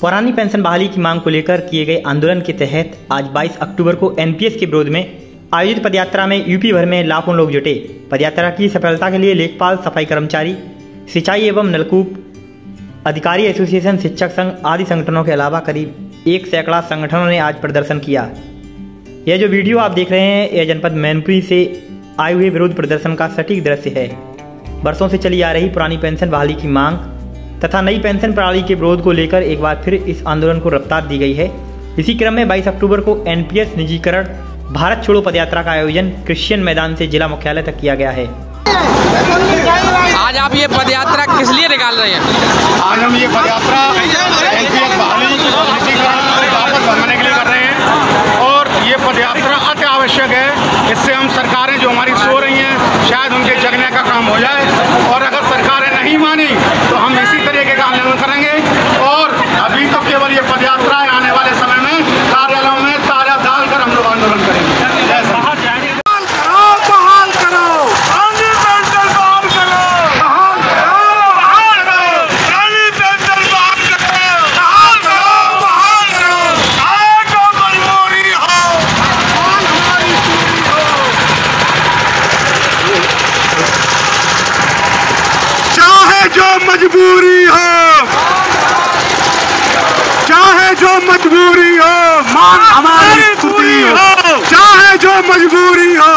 पुरानी पेंशन बहाली की मांग को लेकर किए गए आंदोलन के तहत आज 22 अक्टूबर को एनपीएस के विरोध में आयोजित पदयात्रा में यूपी भर में लाखों लोग जुटे। पदयात्रा की सफलता के लिए लेखपाल, सफ़ाई कर्मचारी, सिंचाई एवं नलकूप अधिकारी एसोसिएशन, शिक्षक संघ आदि संगठनों के अलावा करीब एक सैकड़ा संगठनों ने आज प्रदर्शन किया। यह जो वीडियो आप देख रहे हैं, यह जनपद मैनपुरी से आए हुए विरोध प्रदर्शन का सटीक दृश्य है। वर्षों से चली आ रही पुरानी पेंशन बहाली की मांग तथा नई पेंशन प्रणाली के विरोध को लेकर एक बार फिर इस आंदोलन को रफ्तार दी गई है। इसी क्रम में 22 अक्टूबर को एनपीएस निजीकरण भारत छोड़ो पदयात्रा का आयोजन क्रिश्चियन मैदान से जिला मुख्यालय तक किया गया है। आज आप ये पदयात्रा किस लिए निकाल रहे हैं? आज हम ये पदयात्रा एनपीएस बहाली वापस भरने के लिए कर रहे हैं और ये पदयात्रा अति आवश्यक है। इससे हम सरकारें जो हमारी सो रही हैं शायद उनके जगने का काम हो जाए। और अगर सरकारें नहीं मानी तो हम इसी तरीके का आंदोलन करेंगे और अभी तो केवल ये पदयात्रा है आने वाले समय में कार्यालयों में ताज़ा डालकर हम लोग आंदोलन करेंगे जय श्री राम। बहाल करो गांधी पेंशन बहाल करो बहाल करो बहाल करो गांधी पेंशन बहाल करो बहाल करो बहाल करो आए तो मजबूरी हो बहाल हमारी पूरी हो चाहे जो मजबूरी हो। चाहे जो मजबूरी हो। मांग हमारी हो। चाहे जो मजबूरी हो।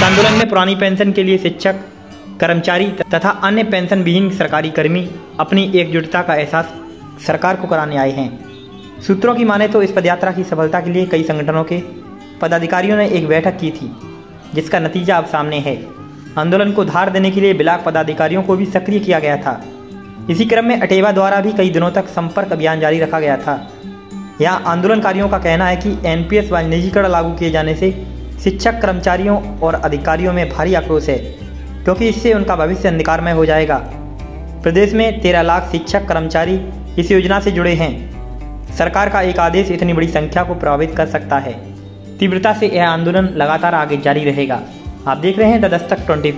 इस आंदोलन में पुरानी पेंशन के लिए शिक्षक, कर्मचारी तथा अन्य पेंशन विहीन सरकारी कर्मी अपनी एकजुटता का एहसास सरकार को कराने आए हैं। सूत्रों की माने तो इस पदयात्रा की सफलता के लिए कई संगठनों के पदाधिकारियों ने एक बैठक की थी, जिसका नतीजा अब सामने है। आंदोलन को धार देने के लिए ब्लाक पदाधिकारियों को भी सक्रिय किया गया था। इसी क्रम में अटेवा द्वारा भी कई दिनों तक संपर्क अभियान जारी रखा गया था। यहाँ आंदोलनकारियों का कहना है कि एनपीएस व निजीकरण लागू किए जाने से शिक्षक कर्मचारियों और अधिकारियों में भारी आक्रोश है, क्योंकि इससे उनका भविष्य अंधकारमय हो जाएगा। प्रदेश में तेरह लाख शिक्षक कर्मचारी इस योजना से जुड़े हैं। सरकार का एक आदेश इतनी बड़ी संख्या को प्रभावित कर सकता है। तीव्रता से यह आंदोलन लगातार आगे जारी रहेगा। आप देख रहे हैं द दस्तक ट्वेंटी